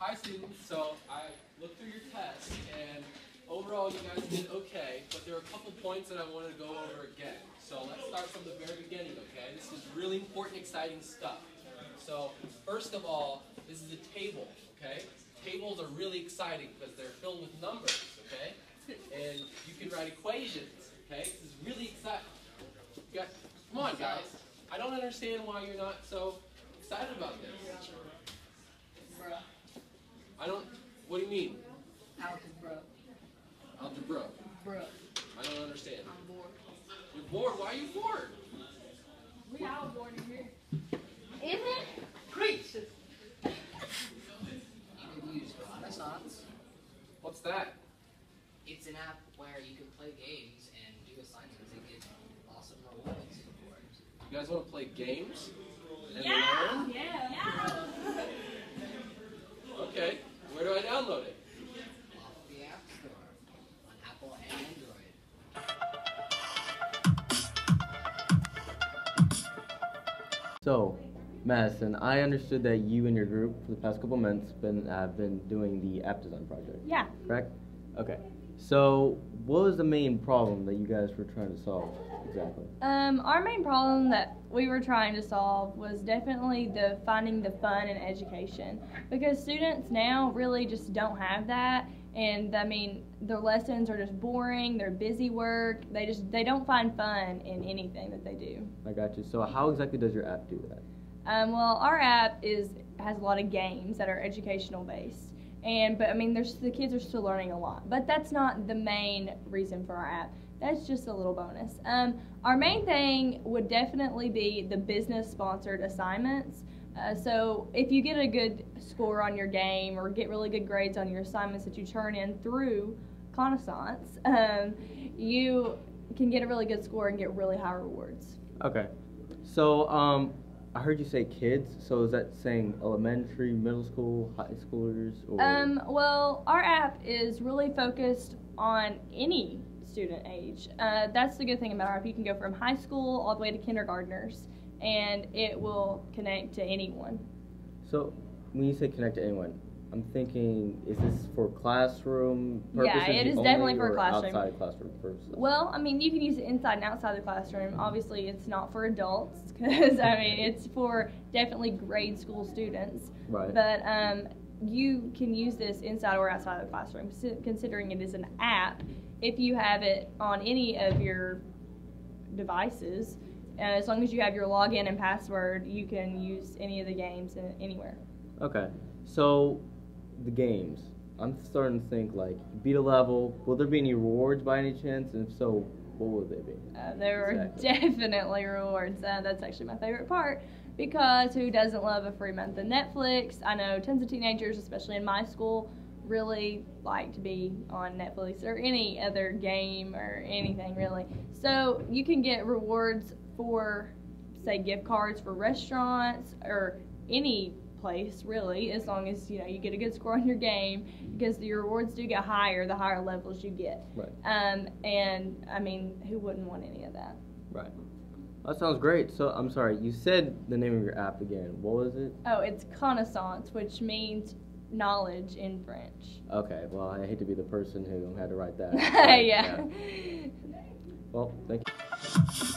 Hi students, so I looked through your test and overall you guys did okay, but there are a couple points that I wanted to go over again. So let's start from the very beginning, okay? This is really important, exciting stuff. So first of all, this is a table, okay? Tables are really exciting because they're filled with numbers, okay? And you can write equations, okay? This is really exciting. Got, come on guys. I don't understand why you're not so excited about this. Bruh. I don't, what do you mean? Algebra. Algebra. Bruh. I don't understand. I'm bored. You're bored. Why are you bored? We all bored in here. Is it? Preach! You could use Connaissance. What's that? It's an app where you can play games and do assignments and get awesome rewards for it. You guys want to play games? And Yeah. learn? So, Madison, I understood that you and your group for the past couple months been have been doing the app design project, Yeah. correct? Okay. So, what was the main problem that you guys were trying to solve exactly? Um, our main problem that we were trying to solve was definitely the finding the fun in education because students now really just don't have that and I mean their lessons are just boring, they're busy work, they just they don't find fun in anything that they do. I got you. So, how exactly does your app do that? Um, well, our app is has a lot of games that are educational based, and but I mean, there's the kids are still learning a lot, but that's not the main reason for our app. That's just a little bonus. Um, our main thing would definitely be the business sponsored assignments. Uh, so if you get a good score on your game or get really good grades on your assignments that you turn in through Connaissance, um, you can get a really good score and get really high rewards. Okay. So, um, I heard you say kids. So, is that saying elementary, middle school, high schoolers, or? Um, well, our app is really focused on any student age. Uh, that's the good thing about our app. You can go from high school all the way to kindergartners, and it will connect to anyone. So, when you say connect to anyone, I'm thinking, is this for classroom purposes? Yeah, it is definitely for or classroom. Outside classroom purposes. Well, I mean, you can use it inside and outside the classroom. Obviously, it's not for adults because I mean, it's for definitely grade school students. right. But um, you can use this inside or outside the classroom, considering it is an app. If you have it on any of your devices, uh, as long as you have your login and password, you can use any of the games in, anywhere. Okay. So, the games. I'm starting to think like beat a level. Will there be any rewards by any chance? And if so, what will they be? Uh, there are Exactly. definitely rewards. Uh, that's actually my favorite part because who doesn't love a free month of Netflix? I know tons of teenagers, especially in my school, really like to be on Netflix or any other game or anything really. So you can get rewards for, say, gift cards for restaurants or any place really, as long as you know you get a good score on your game because the rewards do get higher the higher levels you get. Right. Um, and I mean, who wouldn't want any of that? Right. That sounds great. So, I'm sorry. You said the name of your app again. What was it? Oh, it's connaissance, which means knowledge in French. Okay. Well, I hate to be the person who had to write that. yeah. But, Well, thank you.